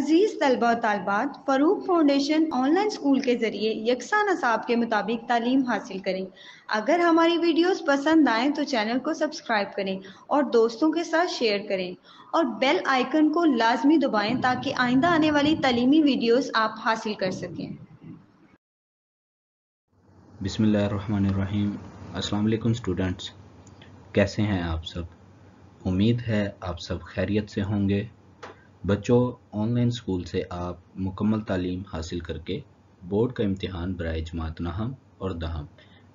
अज़ीज़ तलबा तलबात Farooq foundation online school के ज़रिए यकसा नसाब के मुताबिक तालीम हासिल करें। अगर हमारी वीडियोस पसंद आएँ तो चैनल को सब्सक्राइब करें और दोस्तों के साथ शेयर करें और बेल आइकन को लाजमी दबाएँ ताकि आइंदा आने वाली तालीमी वीडियोस आप हासिल कर सकें। बिसमीम स्टूडेंट्स। कैसे हैं आप सब? उम्मीद है आप सब खैरियत से होंगे। बच्चों ऑनलाइन स्कूल से आप मुकम्मल तालीम हासिल करके बोर्ड का इम्तहान बर जमात नहम और दहम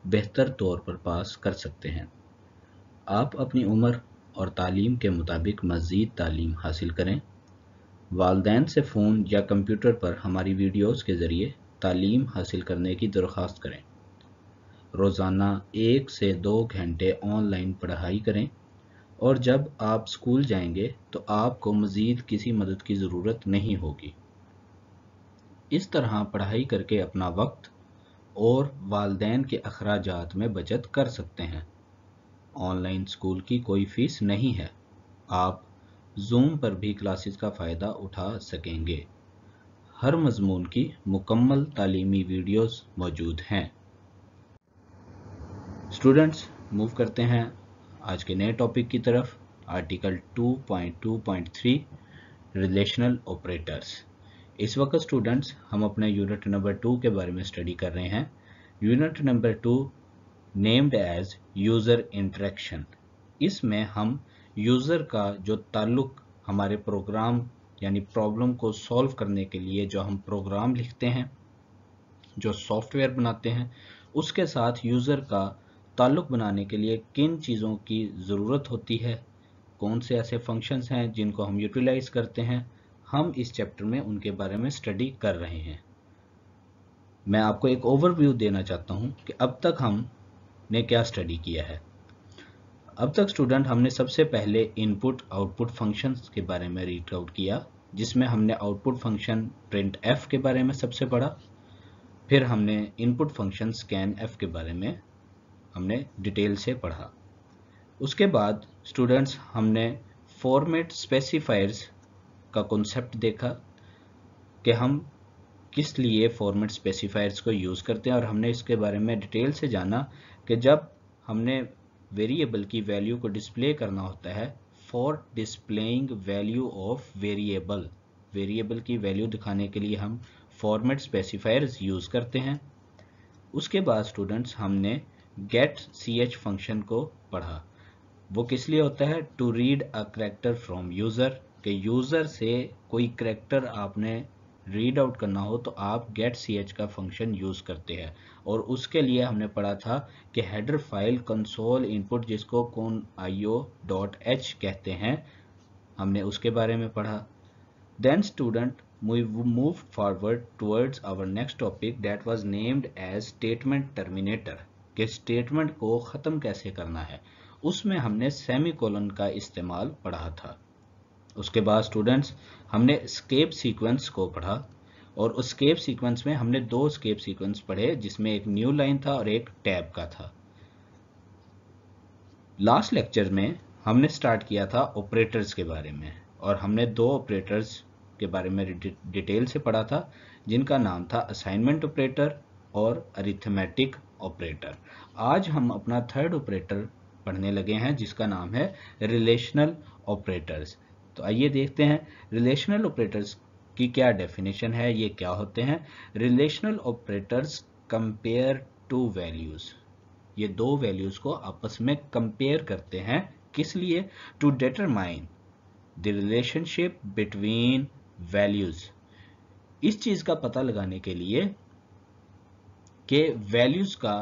बेहतर तौर पर पास कर सकते हैं। आप अपनी उम्र और तालीम के मुताबिक मज़ीद तालीम हासिल करें। वालदेन से फ़ोन या कंप्यूटर पर हमारी वीडियोस के ज़रिए तालीम हासिल करने की दरख्वास्त करें। रोज़ाना एक से दो घंटे ऑनलाइन पढ़ाई करें। और जब आप स्कूल जाएँगे तो आपको मज़ीद किसी मदद की ज़रूरत नहीं होगी। इस तरह पढ़ाई करके अपना वक्त और वालदेन के अखराज में बचत कर सकते हैं। ऑनलाइन स्कूल की कोई फ़ीस नहीं है। आप जूम पर भी क्लासेस का फ़ायदा उठा सकेंगे। हर मजमून की मुकम्मल तालीमी वीडियोस मौजूद हैं। स्टूडेंट्स, मूव करते हैं। आज के नए टॉपिक की तरफ़ आर्टिकल 2.2.3 रिलेशनल ऑपरेटर्स इस वक्त स्टूडेंट्स हम अपने यूनिट नंबर टू के बारे में स्टडी कर रहे हैं। Unit number two named as user interaction इसमें हम यूज़र का जो ताल्लुक हमारे प्रोग्राम यानी प्रॉब्लम को सॉल्व करने के लिए जो हम प्रोग्राम लिखते हैं, जो सॉफ्टवेयर बनाते हैं, उसके साथ यूज़र का ताल्लुक़ बनाने के लिए किन चीज़ों की ज़रूरत होती है? कौन से ऐसे फ़ंक्शंस हैं जिनको हम यूटिलाइज करते हैं? हम इस चैप्टर में उनके बारे में स्टडी कर रहे हैं। मैं आपको एक ओवरव्यू देना चाहता हूँ कि अब तक हमने क्या स्टडी किया है। अब तक स्टूडेंट हमने सबसे पहले इनपुट आउटपुट फ़ंक्शंस के बारे में रीड आउट किया, जिसमें हमने आउटपुट फ़ंक्शन प्रिंट एफ़ के बारे में सबसे पढ़ा, फिर हमने इनपुट फ़ंक्शन स्कैन एफ़ के बारे में हमने डिटेल से पढ़ा। उसके बाद स्टूडेंट्स हमने फॉर्मेट स्पेसिफायर्स का कॉन्सेप्ट देखा कि हम किस लिए फॉर्मेट स्पेसिफायर्स को यूज़ करते हैं और हमने इसके बारे में डिटेल से जाना कि जब हमने वेरिएबल की वैल्यू को डिस्प्ले करना होता है for displaying value of variable variable की वैल्यू दिखाने के लिए हम फॉर्मेट स्पेसिफायर्स यूज़ करते हैं। उसके बाद स्टूडेंट्स हमने गेट सी एच फ़ंक्शन को पढ़ा। वो किस लिए होता है? To read a character from user के यूज़र से कोई करेक्टर आपने रीड आउट करना हो तो आप गेट सी एच का फ़ंक्शन यूज़ करते हैं। और उसके लिए हमने पढ़ा था कि हेडर फ़ाइल कंसोल इनपुट जिसको कौन आई ओ डॉट एच कहते हैं, हमने उसके बारे में पढ़ा। Then student move forward towards our next topic that was named as statement terminator कि स्टेटमेंट को ख़त्म कैसे करना है? उसमें हमने सेमी कोलन का इस्तेमाल पढ़ा था। उसके बाद स्टूडेंट्स हमने स्केप सीक्वेंस को पढ़ा और उस स्केप सीक्वेंस में हमने दो स्केप सीक्वेंस पढ़े, जिसमें एक न्यू लाइन था और एक टैब का था। लास्ट लेक्चर में हमने स्टार्ट किया था ऑपरेटर्स के बारे में और हमने दो ऑपरेटर्स के बारे में डिटेल से पढ़ा था, जिनका नाम था असाइनमेंट ऑपरेटर और अरिथमेटिक ऑपरेटर आज हम अपना थर्ड ऑपरेटर पढ़ने लगे हैं, जिसका नाम है रिलेशनल ऑपरेटर्स तो आइए देखते हैं रिलेशनल ऑपरेटर्स की क्या डेफिनेशन है, ये क्या होते हैं? Relational operators compare two values ये दो वैल्यूज़ को आपस में कंपेयर करते हैं, किस लिए? To determine the relationship between values इस चीज़ का पता लगाने के लिए के वैल्यूज़ का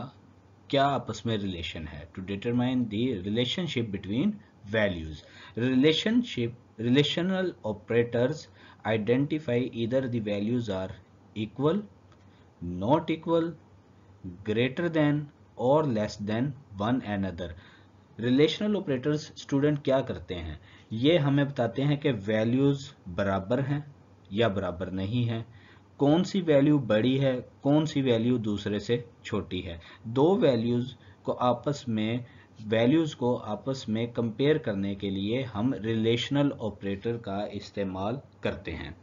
क्या आपस में रिलेशन है? To determine the relationship between values relationship relational operators identify whether the values are equal not equal greater than or less than one and other relational operators student क्या करते हैं? ये हमें बताते हैं कि वैल्यूज़ बराबर हैं या बराबर नहीं है। कौन सी वैल्यू बड़ी है, कौन सी वैल्यू दूसरे से छोटी है? दो वैल्यूज़ को आपस में वैल्यूज़ को आपस में कंपेयर करने के लिए हम रिलेशनल ऑपरेटर का इस्तेमाल करते हैं।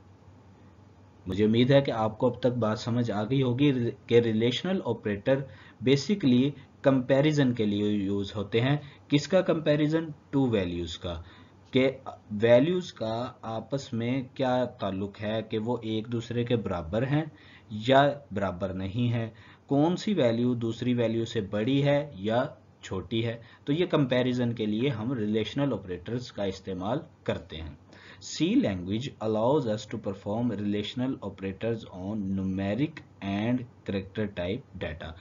मुझे उम्मीद है कि आपको अब तक बात समझ आ गई होगी कि रिलेशनल ऑपरेटर बेसिकली कंपैरिजन के लिए यूज़ होते हैं। किसका कंपैरिजन टू वैल्यूज़ का। कि वैल्यूज़ का आपस में क्या ताल्लुक है कि वो एक दूसरे के बराबर हैं या बराबर नहीं है? कौन सी वैल्यू दूसरी वैल्यू से बड़ी है या छोटी है? तो ये कंपैरिजन के लिए हम रिलेशनल ऑपरेटर्स का इस्तेमाल करते हैं। C language allows us to perform relational operators on numeric and character type data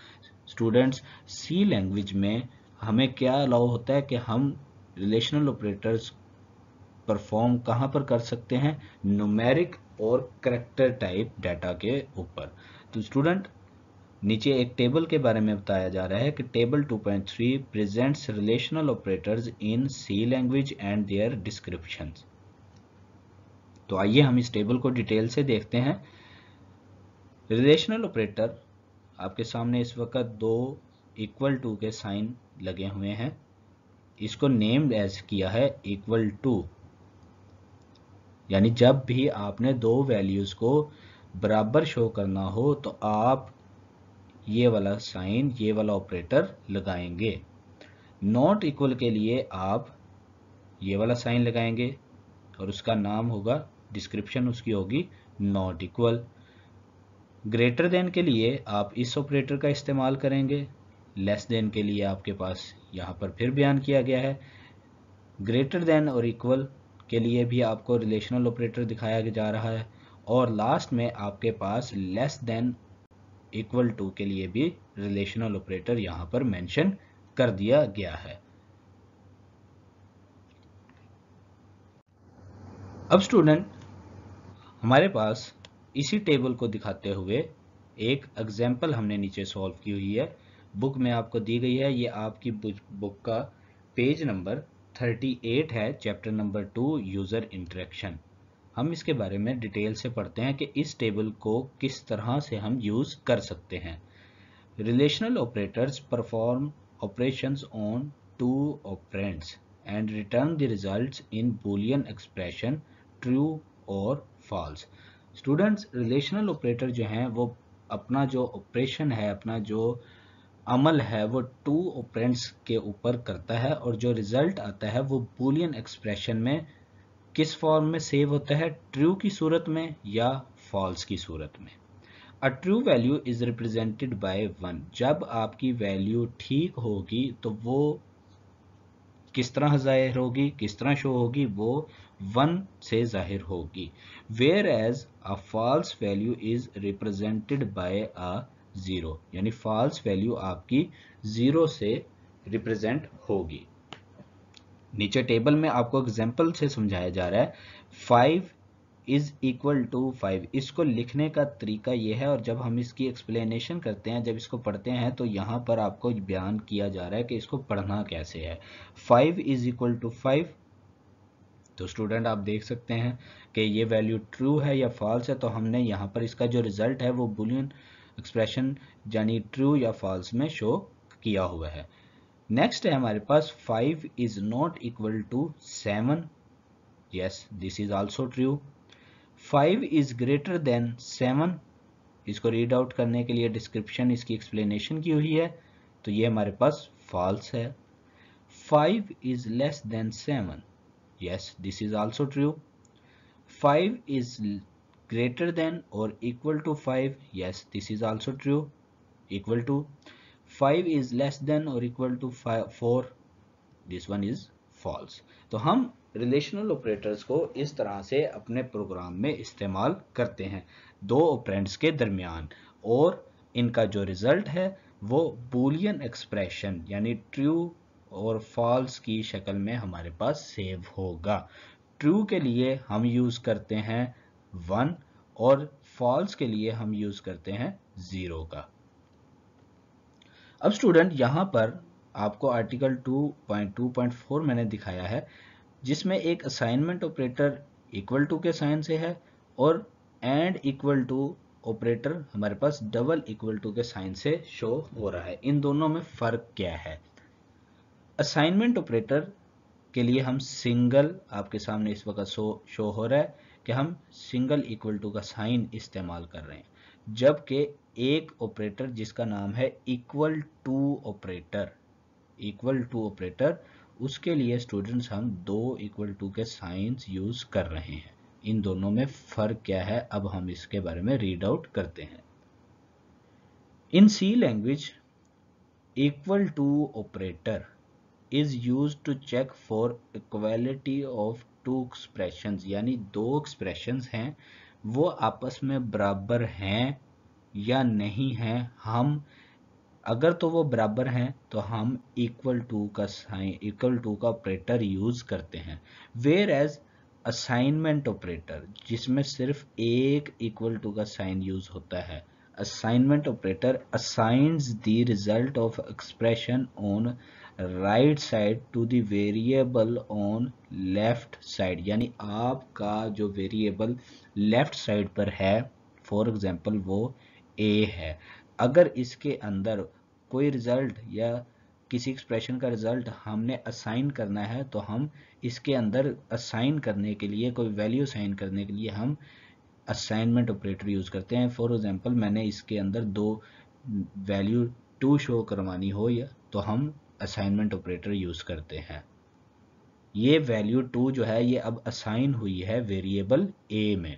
students C language में हमें क्या अलाउ होता है कि हम रिलेशनल ऑपरेटर्स परफॉर्म कहाँ पर कर सकते हैं? न्यूमेरिक और करेक्टर टाइप डाटा के ऊपर। तो स्टूडेंट नीचे एक टेबल के बारे में बताया जा रहा है कि table 2.3 presents relational operators in C language and their descriptions तो आइए हम इस टेबल को डिटेल से देखते हैं। रिलेशनल ऑपरेटर आपके सामने इस वक्त दो इक्वल टू के साइन लगे हुए हैं। इसको नेम्ड एज किया है इक्वल टू यानी जब भी आपने दो वैल्यूज़ को बराबर शो करना हो तो आप ये वाला साइन ये वाला ऑपरेटर लगाएँगे। नॉट इक्वल के लिए आप ये वाला साइन लगाएँगे और उसका नाम होगा डिस्क्रिप्शन उसकी होगी नॉट इक्वल ग्रेटर देन के लिए आप इस ऑपरेटर का इस्तेमाल करेंगे। लेस देन के लिए आपके पास यहाँ पर फिर बयान किया गया है। ग्रेटर देन और इक्वल के लिए भी आपको रिलेशनल ऑपरेटर दिखाया जा रहा है। और लास्ट में आपके पास लेस देन इक्वल टू के लिए भी रिलेशनल ऑपरेटर यहाँ पर मेंशन कर दिया गया है। अब स्टूडेंट हमारे पास इसी टेबल को दिखाते हुए एक एग्ज़ाम्पल हमने नीचे सॉल्व की हुई है। बुक में आपको दी गई है। ये आपकी बुक का पेज नंबर 38 है chapter number two user interaction हम इसके बारे में डिटेल से पढ़ते हैं कि इस टेबल को किस तरह से हम यूज़ कर सकते हैं। Relational operators perform operations on two operands and return the results in boolean expression true or false students relational operator जो हैं, वो अपना जो ऑपरेशन है, अपना जो अमल है, वो टू ऑपरेंट्स के ऊपर करता है और जो रिज़ल्ट आता है, वो बुलियन एक्सप्रेशन में किस फॉर्म में सेव होता है? ट्रू की सूरत में या फॉल्स की सूरत में? A true value is represented by one जब आपकी वैल्यू ठीक होगी तो वो किस तरह ज़ाहिर होगी, किस तरह शो होगी, वो वन से ज़ाहिर होगी। Where as a false value is represented by a zero, यानी फॉल्स वैल्यू आपकी ज़ीरो से रिप्रेजेंट होगी। नीचे टेबल में आपको एग्ज़ाम्पल से समझाया जा रहा है five is equal to five इसको लिखने का तरीका यह है, और जब हम इसकी एक्सप्लेनेशन करते हैं, जब इसको पढ़ते हैं तो यहाँ पर आपको बयान किया जा रहा है कि इसको पढ़ना कैसे है। Five is equal to five तो स्टूडेंट आप देख सकते हैं कि ये वैल्यू ट्रू है या फॉल्स है तो हमने यहाँ पर इसका जो रिज़ल्ट है, वो बुलियन एक्सप्रेशन यानी ट्रू या फॉल्स में शो किया हुआ है। नेक्स्ट है हमारे पास five is not equal to seven yes this is also true five is greater than seven इसको रीड आउट करने के लिए डिस्क्रिप्शन इसकी एक्सप्लेनेशन की हुई है। तो ये हमारे पास फॉल्स है। Five is less than seven yes this is also true. 5 is greater than or equal to 5 yes this is also true equal to 5 is less than or equal to 5, 4 this one is false. तो हम relational operators को इस तरह से अपने programme में इस्तेमाल करते हैं दो ऑपरेंट्स के दरमियान और इनका जो रिज़ल्ट है वो बुलियन एक्सप्रेशन यानी ट्रू और फॉल्स की शक्ल में हमारे पास सेव होगा। ट्रू के लिए हम यूज़ करते हैं वन और फॉल्स के लिए हम यूज़ करते हैं ज़ीरो का। अब स्टूडेंट यहाँ पर आपको आर्टिकल 2.2.4 मैंने दिखाया है, जिसमें एक असाइनमेंट ऑपरेटर इक्वल टू के साइन से है और एंड इक्वल टू ऑपरेटर हमारे पास डबल इक्वल टू के साइन से शो हो रहा है। इन दोनों में फ़र्क क्या है? असाइनमेंट ऑपरेटर के लिए हम सिंगल आपके सामने इस वक्त शो शो हो रहा है कि हम सिंगल इक्वल टू का साइन इस्तेमाल कर रहे हैं। जबकि एक ऑपरेटर जिसका नाम है equal to operator equal to operator उसके लिए स्टूडेंट्स हम दो इक्वल टू के साइंस यूज़ कर रहे हैं। इन दोनों में फ़र्क क्या है, अब हम इसके बारे में रीड आउट करते हैं। In C language equal to operator is used to check for equality of two expression यानी दो एक्सप्रेशन हैं, वो आपस में बराबर हैं या नहीं हैं, हम, अगर तो वो बराबर हैं तो हम इक्वल टू का साइन इक्वल टू का ऑपरेटर यूज़ करते हैं। वेयर एज असाइनमेंट ऑपरेटर जिसमें सिर्फ़ एक इक्वल टू का साइन यूज़ होता है assignment operator assigns the result of expression on right side to the variable on left side यानी आपका जो वेरिएबल लेफ़्ट साइड पर है फॉर एग्जांपल वो ए है। अगर इसके अंदर कोई रिज़ल्ट या किसी एक्सप्रेशन का रिज़ल्ट हमने असाइन करना है तो हम इसके अंदर असाइन करने के लिए, कोई वैल्यू असाइन करने के लिए हम असाइनमेंट ऑपरेटर यूज़ करते हैं। फॉर एग्जांपल मैंने इसके अंदर दो वैल्यू टू शो करवानी हो या तो हम असाइनमेंट ऑपरेटर यूज़ करते हैं। ये वैल्यू टू जो है, ये अब असाइन हुई है वेरिएबल ए में।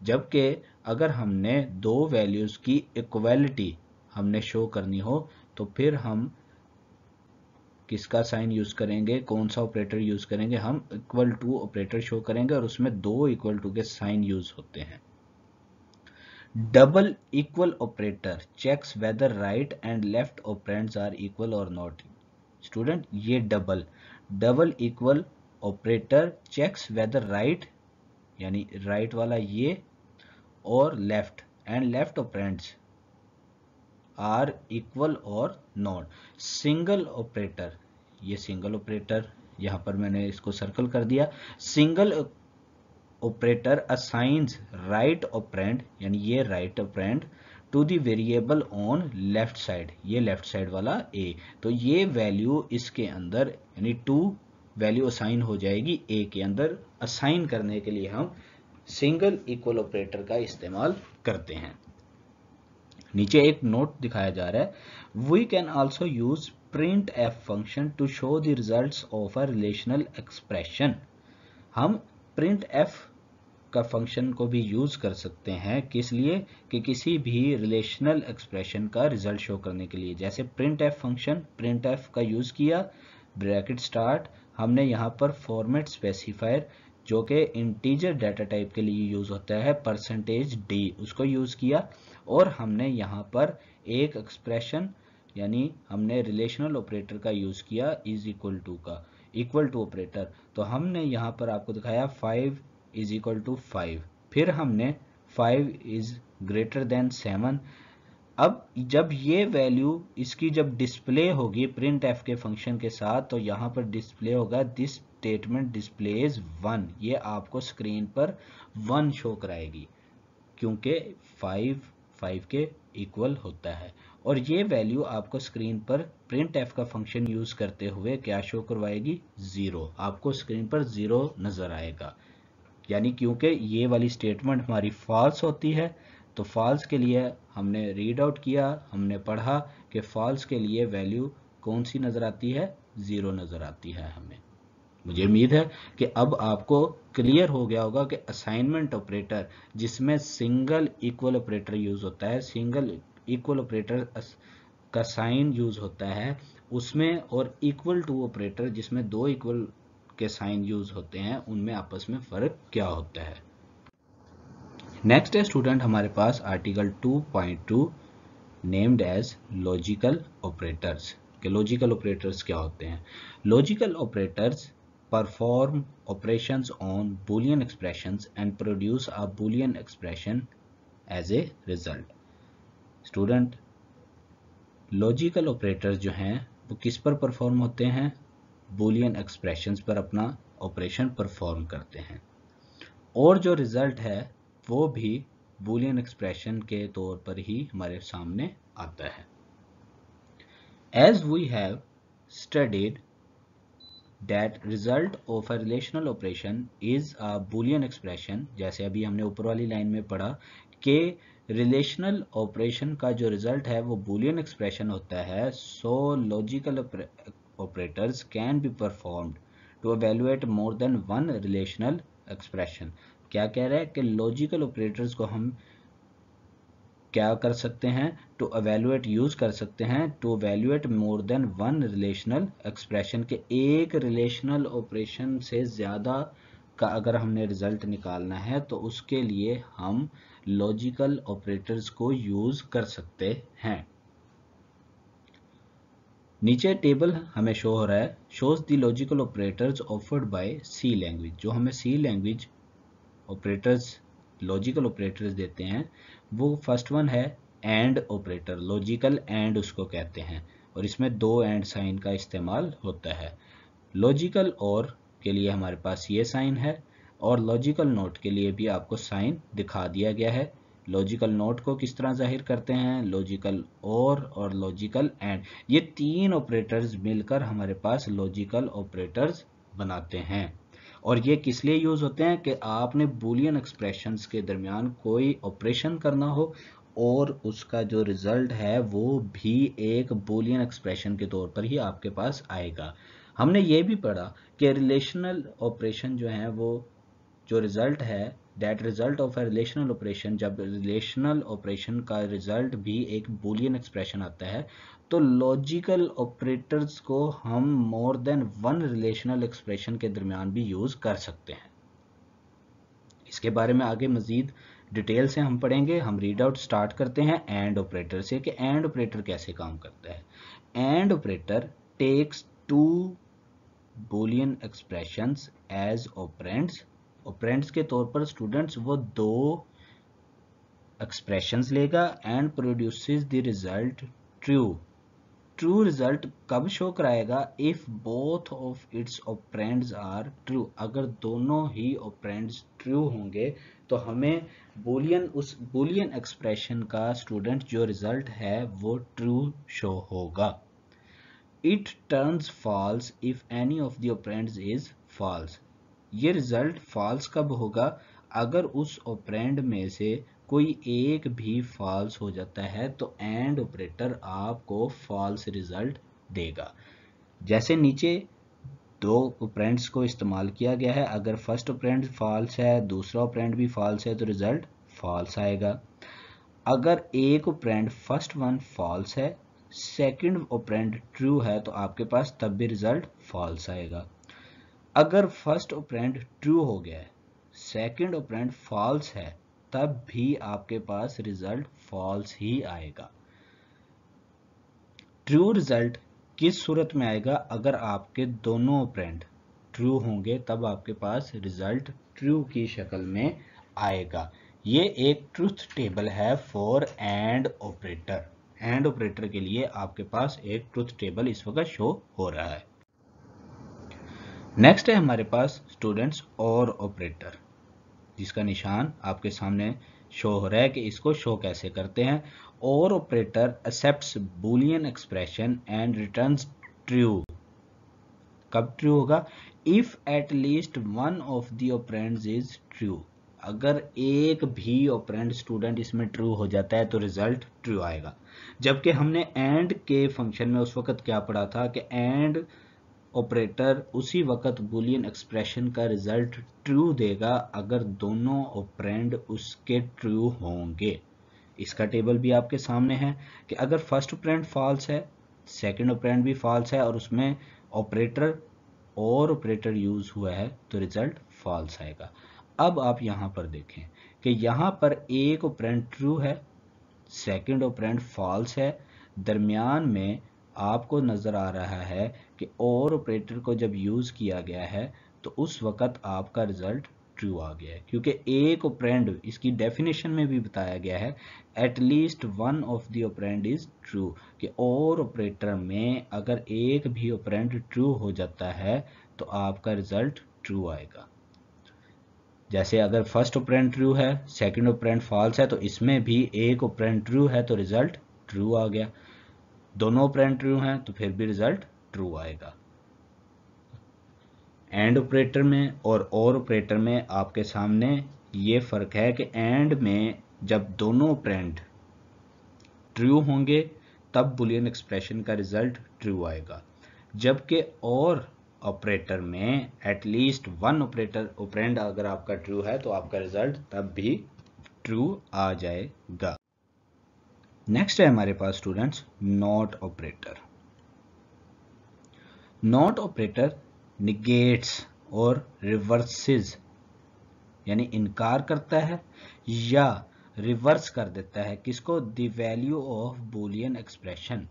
जबकि अगर हमने दो वैल्यूज़ की इक्वलिटी हमने शो करनी हो तो फिर हम किसका साइन यूज़ करेंगे, कौन सा ऑपरेटर यूज़ करेंगे, हम इक्वल टू ऑपरेटर शो करेंगे और उसमें दो इक्वल टू के साइन यूज़ होते हैं। Double equal operator checks whether right and left operands are equal or not student ये double double equal operator checks whether right यानी राइट वाला ये और left and left operands are equal or not single operator ये single operator यहाँ पर मैंने इसको सर्कल कर दिया. Single operator assigns right operand यानी ये right operand to the variable on left side ये लेफ़्ट साइड वाला ए तो ये वैल्यू इसके अंदर, यानी टू वैल्यू असाइन हो जाएगी ए के अंदर. असाइन करने के लिए हम सिंगल इक्वल ऑपरेटर का इस्तेमाल करते हैं। नीचे एक नोट दिखाया जा रहा है। We can also use printf function to show the result of a relational expression हम प्रिंट एफ़ का फ़ंक्शन को भी यूज़ कर सकते हैं। किस लिए? कि किसी भी रिलेशनल एक्सप्रेशन का रिज़ल्ट शो करने के लिए। जैसे printf function printf का यूज़ किया ब्रैकेट स्टार्ट हमने यहाँ पर फॉर्मेट स्पेसिफायर जो कि इंटीजर डाटा टाइप के लिए यूज़ होता है परसेंटेज डी उसको यूज़ किया। और हमने यहाँ पर एक एक्सप्रेशन यानी हमने रिलेशनल ऑपरेटर का यूज़ किया इज़ इक्वल टू का इक्वल टू ऑपरेटर तो हमने यहाँ पर आपको दिखाया five is equal to five फिर हमने five is greater than seven अब जब ये वैल्यू इसकी जब डिस्प्ले होगी प्रिंट एफ़ के फ़ंक्शन के साथ तो यहाँ पर डिस्प्ले होगा। दिस स्टेटमेंट डिस्प्लेज वन ये आपको स्क्रीन पर वन शो कराएगी, क्योंकि फाइव फाइव के इक्वल होता है। और ये वैल्यू आपको स्क्रीन पर प्रिंट एफ़ का फ़ंक्शन यूज़ करते हुए क्या शो करवाएगी? ज़ीरो आपको स्क्रीन पर ज़ीरो नज़र आएगा। यानी क्योंकि ये वाली स्टेटमेंट हमारी फॉल्स होती है तो फॉल्स के लिए हमने रीड आउट किया, हमने पढ़ा कि फॉल्स के लिए वैल्यू कौन सी नज़र आती है? ज़ीरो नज़र आती है हमें। मुझे उम्मीद है कि अब आपको क्लियर हो गया होगा कि असाइनमेंट ऑपरेटर जिसमें सिंगल इक्वल ऑपरेटर यूज़ होता है सिंगल इक्वल ऑपरेटर का साइन यूज़ होता है, उसमें और इक्वल टू ऑपरेटर जिसमें दो इक्वल के साइन यूज़ होते हैं, उनमें आपस में फ़र्क क्या होता है? नेक्स्ट है स्टूडेंट हमारे पास article 2.2 named as logical operators के लॉजिकल ऑपरेटर्स क्या होते हैं? Logical operators perform operations on boolean expressions and produce a boolean expression as a result student logical operators जो हैं, वो किस पर परफॉर्म होते हैं? बुलियन एक्सप्रेशंस पर अपना ऑपरेशन परफॉर्म करते हैं। और जो रिज़ल्ट है, वो भी बुलियन एक्सप्रेशन के तौर पर ही हमारे सामने आता है। As we have studied that result of a relational operation is a boolean expression, जैसे अभी हमने ऊपर वाली लाइन में पढ़ा कि रिलेशनल ऑपरेशन का जो रिज़ल्ट है, वो बूलियन एक्सप्रेशन होता है so logical operators can be performed to evaluate more than one relational expression क्या कह रहा है कि लॉजिकल ऑपरेटर्स को हम क्या कर सकते हैं? टू एवेलुएट यूज़ कर सकते हैं to evaluate more than one relational expression के एक रिलेशनल ऑपरेशन से ज़्यादा का अगर हमने रिज़ल्ट निकालना है तो उसके लिए हम लॉजिकल ऑपरेटर्स को यूज़ कर सकते हैं। नीचे टेबल हमें शो हो रहा है. Shows the logical operators offered by C language जो हमें C language operators logical operators देते हैं, वो फ़र्स्ट वन है एंड ऑपरेटर लॉजिकल एंड उसको कहते हैं. और इसमें दो एंड साइन का इस्तेमाल होता है. लॉजिकल और के लिए हमारे पास ये साइन है और लॉजिकल नोट के लिए भी आपको साइन दिखा दिया गया है. लॉजिकल नोट को किस तरह ज़ाहिर करते हैं? लॉजिकल और और लॉजिकल एंड ये तीन ऑपरेटर्स मिलकर हमारे पास लॉजिकल ऑपरेटर्स बनाते हैं। और ये किस लिए यूज़ होते हैं? कि आपने बुलियन एक्सप्रेशंस के दरमियान कोई ऑपरेशन करना हो और उसका जो रिज़ल्ट है वो भी एक बुलियन एक्सप्रेशन के तौर पर ही आपके पास आएगा। हमने ये भी पढ़ा कि रिलेशनल ऑपरेशन जो है वो, जो रिज़ल्ट है that result of a relational operation जब रिलेशनल ऑपरेशन का रिज़ल्ट भी एक बुलियन एक्सप्रेशन आता है तो लॉजिकल ऑपरेटर्स को हम more than one relational expression के दरमियान भी यूज़ कर सकते हैं। इसके बारे में आगे मजीद डिटेल से हम पढ़ेंगे, हम रीड आउट स्टार्ट करते हैं एंड ऑपरेटर से कि एंड ऑपरेटर कैसे काम करता है। And operator takes two boolean expressions as operands operands के तौर पर स्टूडेंट्स वो दो एक्सप्रेशंस लेगा and produces the result true true result कब शो कराएगा? If both of its operands are true अगर दोनों ही ऑपरेंड्स ट्रू होंगे तो हमें बोलियन उस बोलियन एक्सप्रेशन का स्टूडेंट जो रिज़ल्ट है, वो ट्रू शो होगा। It turns false if any of the operands is false ये रिज़ल्ट फॉल्स कब होगा? अगर उस ऑपरेंड में से कोई एक भी फॉल्स हो जाता है तो एंड ऑपरेटर आपको फॉल्स रिज़ल्ट देगा। जैसे नीचे दो ऑपरेंड्स को इस्तेमाल किया गया है, अगर फ़र्स्ट ऑपरेंड फॉल्स है, दूसरा ऑपरेंड भी फॉल्स है तो रिज़ल्ट फॉल्स आएगा। अगर एक ऑपरेंड फ़र्स्ट वन फॉल्स है सेकंड ऑपरेंड ट्रू है तो आपके पास तब भी रिज़ल्ट फॉल्स आएगा। अगर फ़र्स्ट ऑपरेंड ट्रू हो गया है, सेकंड ऑपरेंड फॉल्स है, तब भी आपके पास रिज़ल्ट फॉल्स ही आएगा। ट्रू रिज़ल्ट किस सूरत में आएगा? अगर आपके दोनों ऑपरेंड ट्रू होंगे, तब आपके पास रिज़ल्ट ट्रू की शक्ल में आएगा। ये एक ट्रूथ टेबल है for and operator. And operator के लिए आपके पास एक ट्रूथ टेबल इस वक्त शो हो रहा है। नेक्स्ट है हमारे पास स्टूडेंट्स और ऑपरेटर जिसका निशान आपके सामने शो हो रहा है कि इसको शो कैसे करते हैं। Or operator accept boolean expression and return true कब ट्रू होगा? If at least one of the operands is true अगर एक भी ऑपरेंड स्टूडेंट इसमें ट्रू हो जाता है तो रिज़ल्ट ट्रू आएगा। जबकि हमने एंड के फ़ंक्शन में उस वक्त क्या पढ़ा था कि एंड ऑपरेटर उसी वक्त बुलियन एक्सप्रेशन का रिज़ल्ट ट्रू देगा अगर दोनों ऑपरेंड उसके ट्रू होंगे। इसका टेबल भी आपके सामने है कि अगर फ़र्स्ट ऑपरेंड फॉल्स है सेकंड ऑपरेंड भी फॉल्स है और उसमें ऑपरेटर और ऑपरेटर यूज़ हुआ है तो रिज़ल्ट फॉल्स आएगा। अब आप यहाँ पर देखें कि यहाँ पर एक ऑपरेंड ट्रू है सेकंड ऑपरेंड फॉल्स है। दरमियान में आपको नज़र आ रहा है कि और ऑपरेटर को जब यूज़ किया गया है तो उस वक़्त आपका रिज़ल्ट ट्रू आ गया है। क्योंकि एक ऑपरेंड इसकी डेफिनेशन में भी बताया गया है at least one of the operand is true कि और ऑपरेटर में अगर एक भी ऑपरेंड ट्रू हो जाता है तो आपका रिज़ल्ट ट्रू आएगा। जैसे अगर फ़र्स्ट ऑपरेंड ट्रू है सेकंड ऑपरेंड फॉल्स है तो इसमें भी एक ऑपरेंड ट्रू है तो रिज़ल्ट ट्रू आ गया। दोनों ऑपरेंड ट्रू हैं तो फिर भी रिज़ल्ट ट्रू आएगा। एंड ऑपरेटर में और और ऑपरेटर में आपके सामने ये फ़र्क है कि एंड में जब दोनों ऑपरेंड ट्रू होंगे, तब बुलियन एक्सप्रेशन का रिज़ल्ट ट्रू आएगा। जबकि और ऑपरेटर में एटलीस्ट वन ऑपरेटर ऑपरेंड अगर आपका ट्रू है तो आपका रिज़ल्ट तब भी ट्रू आ जाएगा। नेक्स्ट है हमारे पास students not operator not operator negates or reverses यानी इनकार करता है या रिवर्स कर देता है किसको? The value of Boolean expression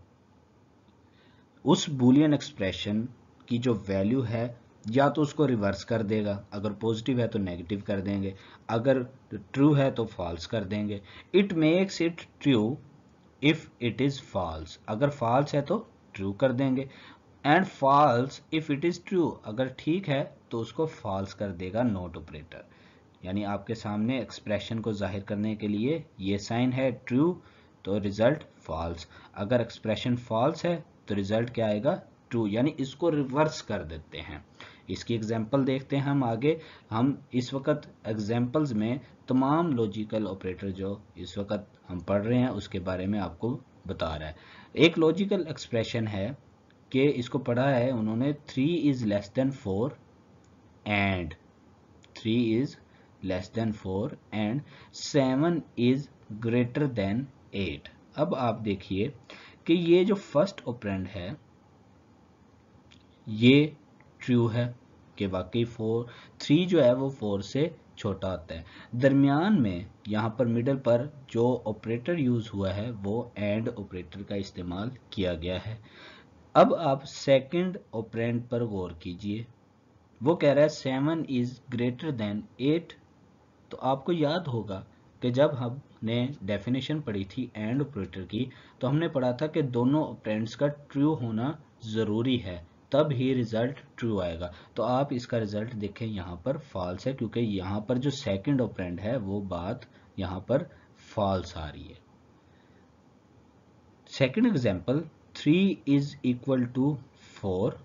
उस बुलियन एक्सप्रेशन की जो वैल्यू है, या तो उसको रिवर्स कर देगा। अगर पॉजिटिव है तो नेगेटिव कर देंगे। अगर ट्रू है तो फॉल्स कर देंगे। It makes it true if it is false अगर फॉल्स है तो ट्रू कर देंगे। And false if it is true अगर ठीक है तो उसको फॉल्स कर देगा नोट ऑपरेटर यानी आपके सामने एक्सप्रेशन को ज़ाहिर करने के लिए ये साइन है ट्रू तो रिज़ल्ट फॉल्स अगर एक्सप्रेशन फॉल्स है तो रिज़ल्ट क्या आएगा? ट्रू यानी इसको रिवर्स कर देते हैं. इसकी एग्ज़ाम्पल देखते हैं हम आगे. हम इस वक्त एग्जाम्पल्स में तमाम लॉजिकल ऑपरेटर जो इस वक्त हम पढ़ रहे हैं, उसके बारे में आपको बता रहा है. एक लॉजिकल एक्सप्रेशन है कि इसको पढ़ा है, उन्होंने three is less than four and three is less than four and seven is greater than eight अब आप देखिए कि ये जो फ़र्स्ट ओपरेंड है, ये ट्रू है कि वाकई फोर थ्री जो है वो फोर से छोटा आता है। दरमियान में यहाँ पर मिडल पर जो ऑपरेटर यूज़ हुआ है, वो एंड ऑपरेटर का इस्तेमाल किया गया है। अब आप सेकंड ऑपरेंड पर गौर कीजिए। वो कह रहा है seven is greater than eight तो आपको याद होगा कि जब हमने डेफिनेशन पढ़ी थी एंड ऑपरेटर की तो हमने पढ़ा था कि दोनों ऑपरेंड्स का ट्रू होना ज़रूरी है। तब ही रिज़ल्ट ट्रू आएगा। तो आप इसका रिज़ल्ट देखें, यहाँ पर फॉल्स है, क्योंकि यहाँ पर जो सेकंड ऑपरेंड है, वो बात यहाँ पर फॉल्स आ रही है। Second example three is equal to four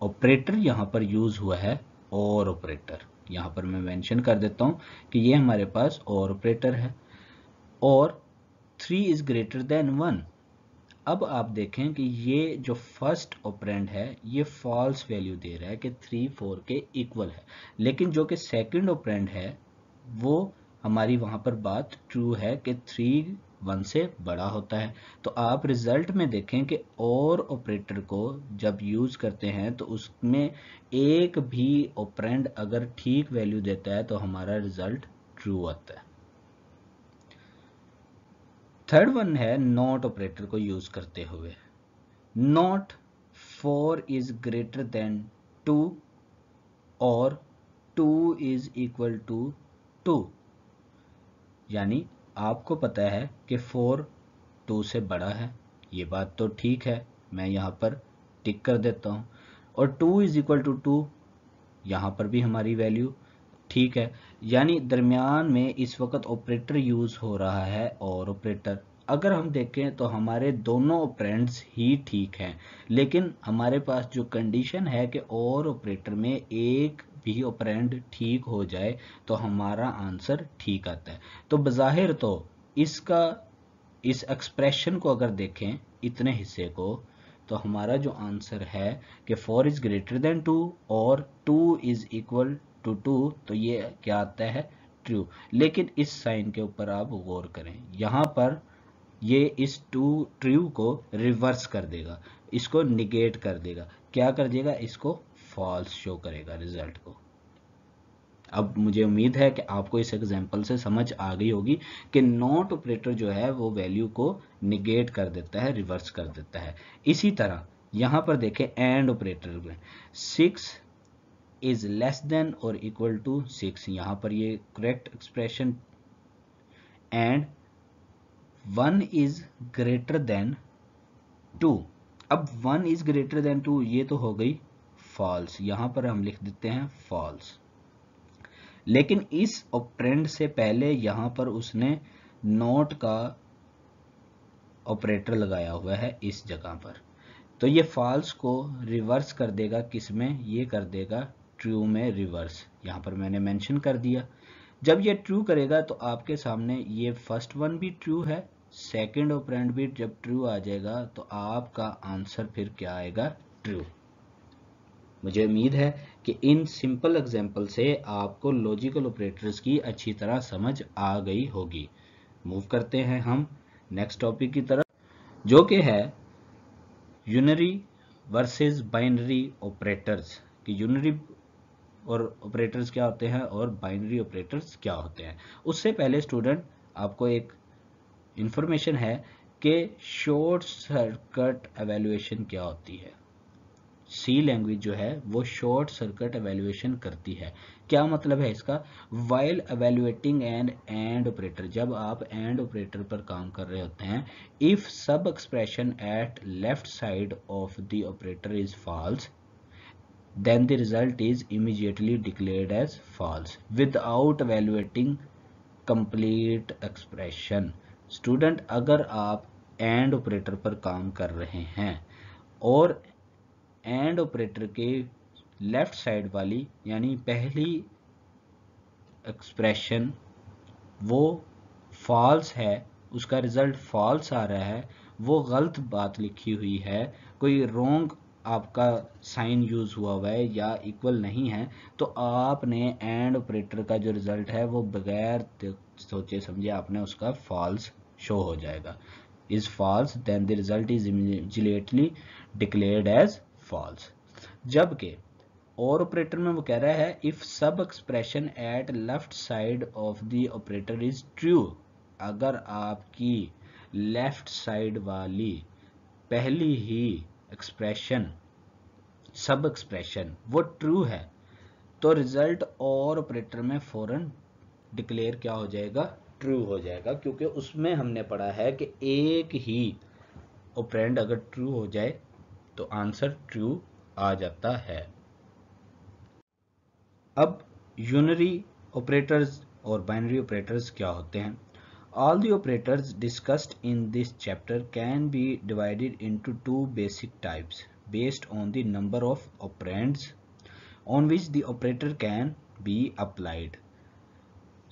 operator यहाँ पर यूज़ हुआ है और ऑपरेटर यहाँ पर मैं मेंशन कर देता हूँ कि ये हमारे पास और ऑपरेटर है। और three is greater than one अब आप देखें कि ये जो फ़र्स्ट ऑपरेंड है, ये फॉल्स वैल्यू दे रहा है कि थ्री फोर के इक्वल है। लेकिन जो कि सेकंड ऑपरेंड है, वो हमारी वहाँ पर बात ट्रू है कि थ्री वन से बड़ा होता है। तो आप रिज़ल्ट में देखें कि और ऑपरेटर को जब यूज़ करते हैं तो उसमें एक भी ऑपरेंड अगर ठीक वैल्यू देता है तो हमारा रिज़ल्ट ट्रू आता है। थर्ड वन है नॉट ऑपरेटर को यूज़ करते हुए। Not four is greater than two और two is equal to two यानी आपको पता है कि फोर टू से बड़ा है। ये बात तो ठीक है, मैं यहाँ पर टिक कर देता हूँ। और two is equal to two यहाँ पर भी हमारी वैल्यू ठीक है। यानी दरमियान में इस वक्त ऑपरेटर यूज़ हो रहा है और ऑपरेटर अगर हम देखें तो हमारे दोनों ऑपरेंड्स ही ठीक हैं। लेकिन हमारे पास जो कंडीशन है कि और ऑपरेटर में एक भी ऑपरेंड ठीक हो जाए तो हमारा आंसर ठीक आता है। तो बज़ाहिर तो इसका, इस एक्सप्रेशन को अगर देखें, इतने हिस्से को तो हमारा जो आंसर है कि four is greater than two और two is equal to two तो ये क्या आता है? ट्रू लेकिन इस साइन के ऊपर आप गौर करें। यहाँ पर ये इस टू ट्रू को रिवर्स कर देगा। इसको निगेट कर देगा। क्या कर देगा? इसको फॉल्स शो करेगा रिज़ल्ट को। अब मुझे उम्मीद है कि आपको इस एग्जांपल से समझ आ गई होगी कि नॉट ऑपरेटर जो है, वो वैल्यू को निगेट कर देता है रिवर्स कर देता है। इसी तरह, यहाँ पर देखें एंड ऑपरेटर में। सिक्स इज़ लेस देन और इक्वल टू सिक्स यहाँ पर ये correct expression and one is greater than two अब one is greater than two ये तो हो गई फॉल्स यहाँ पर हम लिख देते हैं फॉल्स लेकिन इस ऑपरेंड से पहले यहाँ पर उसने नोट का ऑपरेटर लगाया हुआ है इस जगह पर. तो ये फॉल्स को रिवर्स कर देगा किसमें? ये कर देगा ट्रू में रिवर्स यहाँ पर मैंने मेंशन कर दिया. जब ये ट्रू करेगा तो आपके सामने ये फ़र्स्ट वन भी ट्रू है सेकंड ऑपरेंड भी जब ट्रू आ जाएगा तो आपका आंसर फिर क्या आएगा? ट्रू मुझे उम्मीद है कि इन सिंपल एग्ज़ाम्पल से आपको लॉजिकल ऑपरेटर्स की अच्छी तरह समझ आ गई होगी। मूव करते हैं हम नेक्स्ट टॉपिक की तरफ़, जो कि है यूनरी वर्सेस बाइनरी ऑपरेटर्स कि यूनरी और ऑपरेटर्स क्या होते हैं और बाइनरी ऑपरेटर्स क्या होते हैं? उससे पहले स्टूडेंट आपको एक इंफॉर्मेशन है कि शॉर्ट सर्किट एवेल्युएशन क्या होती है। सी लैंग्वेज जो है, वो शॉर्ट सर्किट एवेल्युएशन करती है। क्या मतलब है इसका? While evaluating and and operator जब आप एंड ऑपरेटर पर काम कर रहे होते हैं if sub expression at left side of the operator is false then the result is immediately declared as false. Without evaluating complete expression student अगर आप एंड ऑपरेटर पर काम कर रहे हैं, और एंड ऑपरेटर के लेफ़्ट साइड वाली, यानी पहली एक्सप्रेशन वो फॉल्स है, उसका रिज़ल्ट फॉल्स आ रहा है, वो गलत बात लिखी हुई है, कोई रोंग आपका साइन यूज़ हुआ हुआ है या इक्वल नहीं है तो आपने एंड ऑपरेटर का जो रिज़ल्ट है वो बगैर सोचे समझे आपने उसका फॉल्स शो हो जाएगा। Is false then the result is immediately declared as false जबकि और ऑपरेटर में वो कह रहा है if sub expression at left side of the operator is true अगर आपकी लेफ़्ट साइड वाली पहली ही एक्सप्रेशन सब एक्सप्रेशन वो ट्रू है तो रिज़ल्ट और ऑपरेटर में फ़ौरन डिक्लेयर क्या हो जाएगा? ट्रू हो जाएगा, क्योंकि उसमें हमने पढ़ा है कि एक ही ऑपरेंड अगर ट्रू हो जाए तो आंसर ट्रू आ जाता है। अब यूनरी ऑपरेटर्स और बाइनरी ऑपरेटर्स क्या होते हैं? All the operators discussed in this chapter can be divided into two basic types based on the number of operands on which the operator can be applied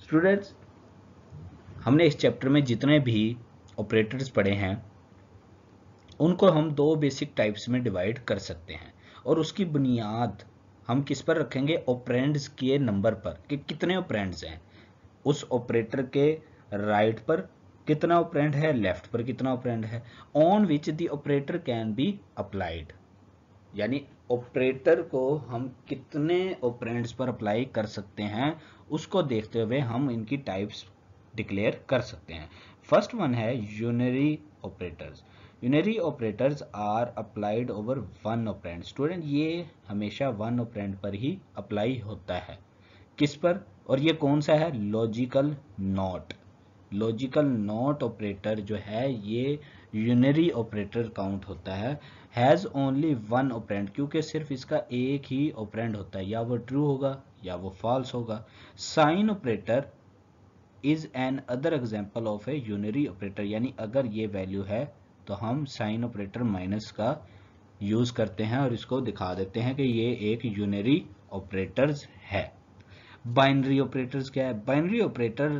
students हमने इस chapter में जितने भी operators पढ़े हैं उनको हम दो बेसिक टाइप्स में डिवाइड कर सकते हैं। और उसकी बुनियाद हम किस पर रखेंगे? ऑपरेंड्स के नंबर पर। कि कितने ऑपरेंड्स हैं? उस ऑपरेटर के राइट पर कितना ऑपरेंड है? लेफ़्ट पर कितना ऑपरेंड है? On which the operator can be applied यानी ऑपरेटर को हम कितने ऑपरेंड्स पर अप्लाई कर सकते हैं, उसको देखते हुए हम इनकी टाइप्स डिक्लेयर कर सकते हैं। फ़र्स्ट वन है unary operators unary operators are applied over one operand student ये हमेशा वन ऑपरेंड पर ही अप्लाई होता है। किस पर? और ये कौन सा है? Logical not logical not operator जो है, ये यूनरी ऑपरेटर काउंट होता है। हैज़ ओनली वन ऑपरेंड क्योंकि सिर्फ़ इसका एक ही ऑपरेंड होता है। या वो ट्रू होगा, या वो फॉल्स होगा। Sign operator is another example of a unary operator यानी अगर ये वैल्यू है तो हम साइन ऑपरेटर माइनस का यूज़ करते हैं और इसको दिखा देते हैं कि ये एक यूनरी ऑपरेटर्स है। बाइनरी ऑपरेटर्स क्या है? Binary operator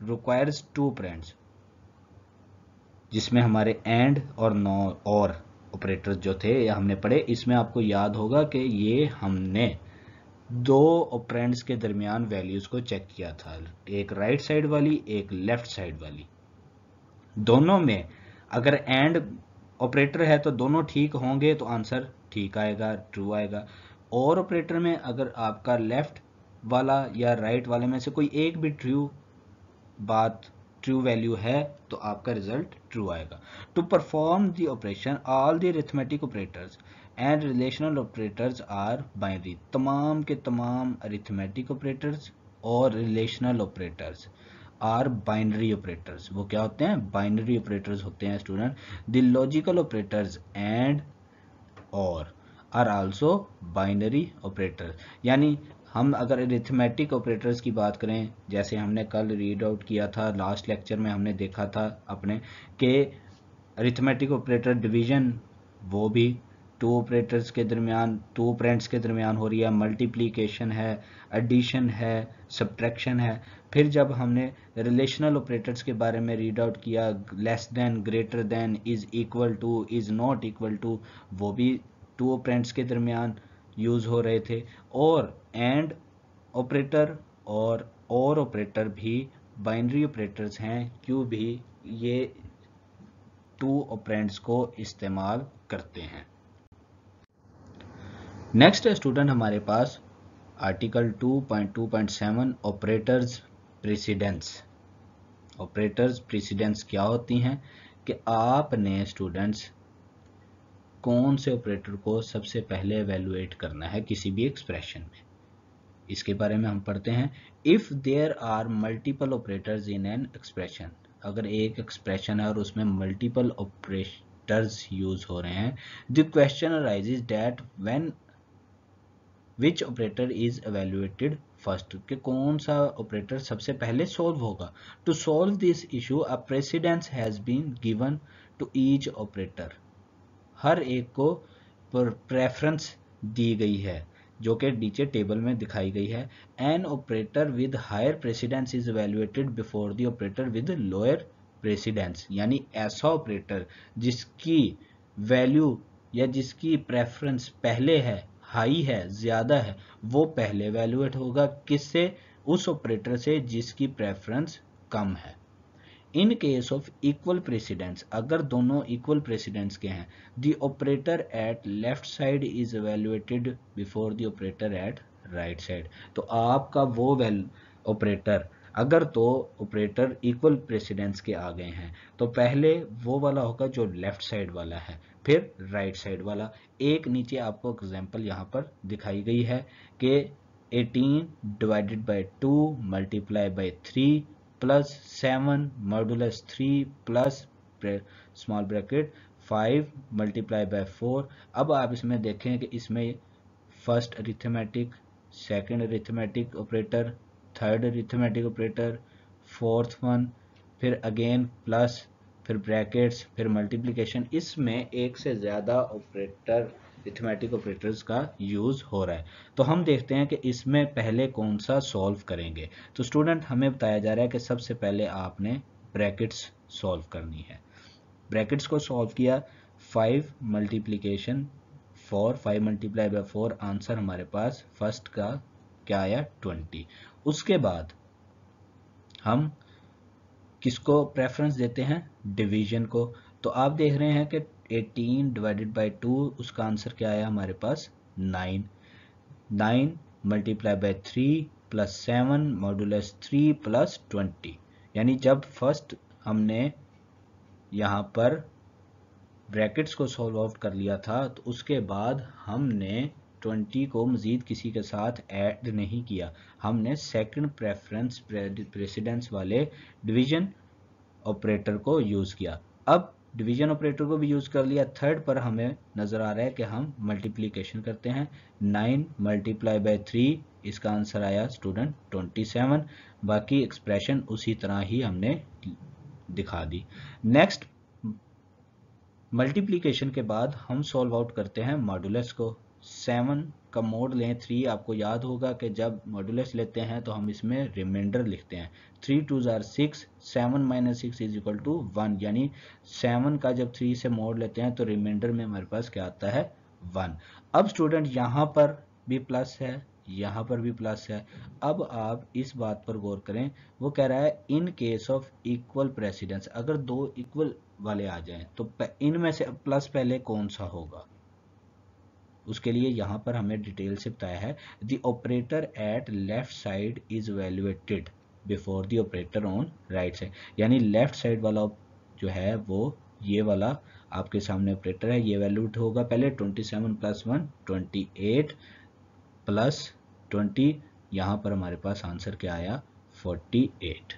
requires two operands जिसमें हमारे एंड और नो और ऑपरेटर जो थे हमने पढ़े, इसमें आपको याद होगा कि ये हमने दो ऑपरेंड्स के दरमियान वैल्यूज़ को चेक किया था। एक राइट साइड वाली, एक लेफ़्ट साइड वाली। दोनों में अगर एंड ऑपरेटर है तो दोनों ठीक होंगे तो आंसर ठीक आएगा ट्रू आएगा। और ऑपरेटर में अगर आपका लेफ़्ट वाला या राइट वाले में से कोई एक भी ट्रू बात ट्रू वैल्यू है तो आपका रिज़ल्ट ट्रू आएगा। To perform the operation all the arithmetic operators and relational operators are binary तमाम के तमाम अरिथमेटिक ऑपरेटर्स और relational operators are binary operators. वो क्या होते हैं? बाइनरी ऑपरेटर्स होते हैं, student. The logical operators and और आर आल्सो बाइनरी ऑपरेटर यानी हम अगर अरिथमेटिक ऑपरेटर्स की बात करें, जैसे हमने कल रीड आउट किया था लास्ट लेक्चर में हमने देखा था अपने, के अरिथमेटिक ऑपरेटर डिवीज़न वो भी टू ऑपरेटर्स के दरमियान, टू ऑपरेंट्स के दरमियान हो रही है मल्टीप्लीकेशन है एडिशन है सब्ट्रैक्शन है। फिर जब हमने रिलेशनल ऑपरेटर्स के बारे में रीड आउट किया less than greater than is equal to is not equal to वो भी टू ऑपरेंट्स के दरमियान यूज़ हो रहे थे। और एंड ऑपरेटर और और ऑपरेटर भी बाइनरी ऑपरेटर्स हैं, क्यों भी ये टू ऑपरेंट्स को इस्तेमाल करते हैं। नेक्स्ट स्टूडेंट हमारे पास article 2.2.7 operators precedence operators precedence क्या होती हैं? कि आपने स्टूडेंट्स कौन से ऑपरेटर को सबसे पहले एवेलुएट करना है किसी भी एक्सप्रेशन में? इसके बारे में हम पढ़ते हैं। If there are multiple operators in an expression अगर एक एक्सप्रेशन है और उसमें मल्टीपल ऑपरेटर्स यूज़ हो रहे हैं the question arises that when which operator is evaluated first कि कौन सा ऑपरेटर सबसे पहले सॉल्व होगा? To solve this issue a precedence has been given to each operator हर एक को प्रेफरेंस दी गई है, जो कि नीचे टेबल में दिखाई गई है। An operator with higher precedence is evaluated before the operator with lower precedence यानी ऐसा ऑपरेटर जिसकी वैल्यू या जिसकी प्रेफरेंस पहले है हाई है, ज़्यादा है, वो पहले एवेल्युएट होगा किससे? उस ऑपरेटर से जिसकी प्रेफरेंस कम है। In case of equal precedence अगर दोनों इक्वल प्रेसिडेंस के हैं the operator at left side is evaluated before the operator at right side तो आपका वो वेल ऑपरेटर अगर तो ऑपरेटर इक्वल प्रेसिडेंस के आ गए हैं तो पहले वो वाला होगा जो लेफ़्ट साइड वाला है। फिर राइट साइड वाला। एक नीचे आपको एग्ज़ाम्पल यहाँ पर दिखाई गई है कि 18 divided by 2 multiply by 3 plus seven modulus three plus small bracket five multiply by four अब आप इसमें देखें कि इसमें first arithmetic second arithmetic operator third arithmetic operator fourth one फिर अगेन प्लस फिर ब्रैकेट्स फिर मल्टीप्लिकेशन इसमें एक से ज़्यादा ऑपरेटर अरिथमेटिक ऑपरेटर्स का यूज़ हो रहा है। तो हम देखते हैं कि इसमें पहले कौन सा सॉल्व करेंगे। तो स्टूडेंट हमें बताया जा रहा है कि सबसे पहले आपने ब्रैकेट्स सॉल्व करनी है। ब्रैकेट्स को सॉल्व किया। Five multiplication four five multiply by four answer हमारे पास फ़र्स्ट का क्या आया? ट्वेंटी उसके बाद हम किसको प्रेफरेंस देते हैं? डिवीज़न को। तो आप देख रहे हैं कि 18 डिवाइडेड बाई टू उसका आंसर क्या आया हमारे पास? 9 9 multiply by three plus seven modulus three plus twenty यानी जब फ़र्स्ट हमने यहाँ पर ब्रैकेट्स को सॉल्व आउट कर लिया था तो उसके बाद हमने 20 को मज़ीद किसी के साथ ऐड नहीं किया। हमने सेकंड प्रेफरेंस प्रेसिडेंस वाले डिवीज़न ऑपरेटर को यूज़ किया। अब डिवीज़न ऑपरेटर को भी यूज़ कर लिया। थर्ड पर हमें नज़र आ रहा है कि हम मल्टीप्लीकेशन करते हैं। नाइन मल्टीप्लाई बाई थ्री इसका आंसर आया स्टूडेंट ट्वेंटी सेवन बाकी एक्सप्रेशन उसी तरह ही हमने दिखा दी। नेक्स्ट मल्टीप्लीकेशन के बाद हम सॉल्व आउट करते हैं मॉडुलस को। सेवन का मोड लें थ्री आपको याद होगा कि जब मॉडुलस लेते हैं तो हम इसमें रिमाइंडर लिखते हैं। Three two jar six seven minus six is equal to one यानी सेवन का जब थ्री से मोड लेते हैं तो रिमाइंडर में हमारे पास क्या आता है? वन अब स्टूडेंट यहाँ पर भी प्लस है, यहाँ पर भी प्लस है। अब आप इस बात पर गौर करें, वो कह रहा है in case of equal precedence अगर दो इक्वल वाले आ जाएँ तो इनमें से प्लस पहले कौन सा होगा? उसके लिए यहाँ पर हमें डिटेल से बताया है। The operator at left side is evaluated before the operator on right side यानी लेफ़्ट साइड वाला जो है, वो ये वाला आपके सामने ऑपरेटर है, ये वैल्यूट होगा। पहले 27 प्लस वन ट्वेंटी प्लस 20 यहाँ पर हमारे पास आंसर क्या आया? 48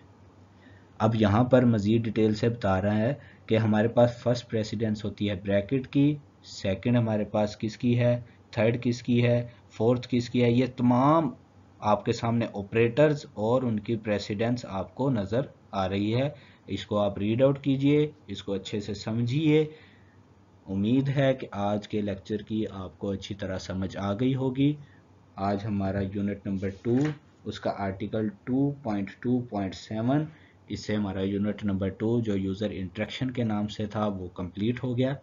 अब यहाँ पर मज़ीद डिटेल से बता रहा है कि हमारे पास फ़र्स्ट प्रेसिडेंस होती है ब्रैकेट की। सेकंड हमारे पास किसकी है? थर्ड किसकी है? फोर्थ किसकी है? ये तमाम आपके सामने ऑपरेटर्स और उनकी प्रेसिडेंस आपको नज़र आ रही है। इसको आप रीड आउट कीजिए, इसको अच्छे से समझिए। उम्मीद है कि आज के लेक्चर की आपको अच्छी तरह समझ आ गई होगी। आज हमारा यूनिट नंबर टू उसका आर्टिकल 2.2.7 इससे हमारा यूनिट नंबर टू जो यूज़र इंट्रैक्शन के नाम से था, वो कंप्लीट हो गया।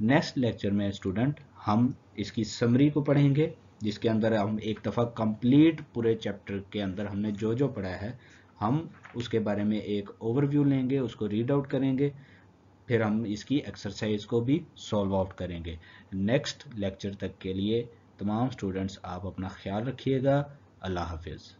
नेक्स्ट लेक्चर में स्टूडेंट हम इसकी समरी को पढ़ेंगे, जिसके अंदर हम एक दफ़ा कंप्लीट पूरे चैप्टर के अंदर हमने जो जो पढ़ा है, हम उसके बारे में एक ओवरव्यू लेंगे, उसको रीड आउट करेंगे, फिर हम इसकी एक्सरसाइज को भी सॉल्व आउट करेंगे। नेक्स्ट लेक्चर तक के लिए तमाम स्टूडेंट्स आप अपना ख्याल रखिएगा। अल्लाह हाफिज़।